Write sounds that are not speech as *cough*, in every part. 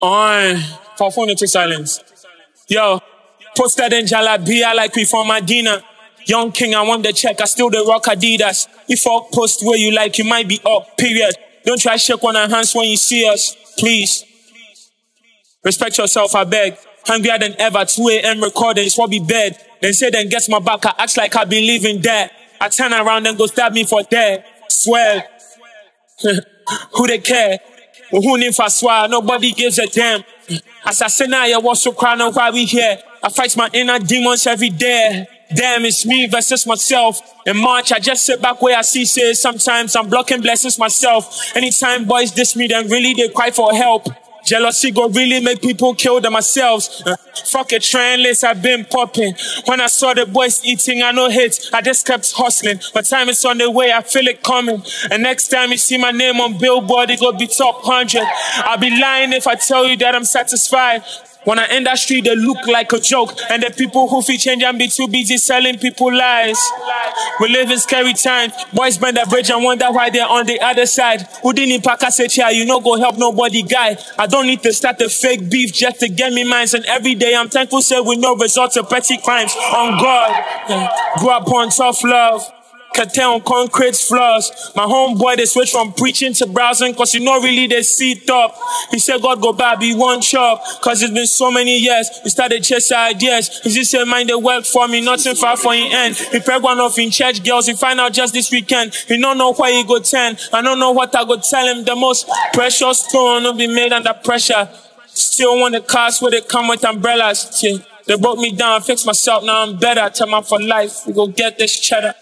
On. For phone to silence. Yo, posted in Jalabia like we from Medina. Young king, I want the check. I still the rock Adidas. If I post where you like, you might be up. Period. Don't try shake one of hands when you see us. Please. Respect yourself, I beg. Hungrier than ever, 2 a.m. recording, what be bed. Then say then gets my back, I act like I be living there. I turn around and go stab me for dead. Swear. *laughs* Who they care? Who for swear? Nobody gives a damn. Assassinate, I was so crying on why we here. I fight my inner demons every day. Damn, it's me versus myself. In March, I just sit back where I see says sometimes I'm blocking blessings myself. Anytime boys diss me, then really they cry for help. Jealousy go really make people kill themselves. Uh, fuck a train list, I've been popping. When I saw the boys eating, I no hit. I just kept hustling. My time is on the way, I feel it coming. And next time you see my name on Billboard, it go be top 100. I'll be lying if I tell you that I'm satisfied. When I enter street, they look like a joke. And the people who feel change and be too busy selling people lies. We live in scary times. Boys bend the bridge and wonder why they're on the other side. Who didn't pack a say, yeah, you know, go help nobody guy. I don't need to start a fake beef just to get me mines. And every day I'm thankful, say with no results of petty crimes. On God, yeah. grew up on tough love. Cartel on concrete floors. My homeboy, they switch from preaching to browsing, cause you know really they sit up. He said, God go back, be one chop, cause it's been so many years. We started chasing ideas. He just said, mind the work for me, nothing far from the end. He preg one off in church girls, he find out just this weekend. He don't know why he go 10. I don't know what I go tell him. The most precious stone will be made under pressure. Still want the cars where they come with umbrellas. Yeah. They broke me down, fixed myself, now I'm better. Tell my for life, we go get this cheddar.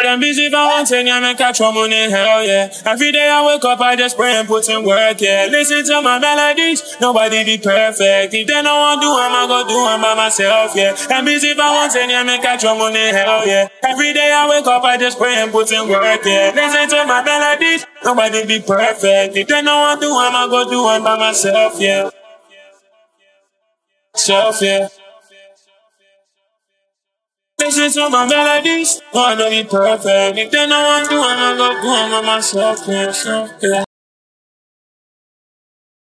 I'm busy if I make catch one money, hell yeah. Every day I wake up, I just pray and put in work, yeah. Listen to my melodies, nobody be perfect. If they want to do, I'm going to do them by myself, yeah. I'm busy if I make catch one money, hell yeah. Every day I wake up, I just pray and put in work, yeah. Listen to my melodies, nobody be perfect. If they want to do, I'm going to do them by myself, yeah. Self, yeah. Listen to my melodies, wanna be perfect. If they don't want to, I'm gonna go do them myself, yeah, so, yeah.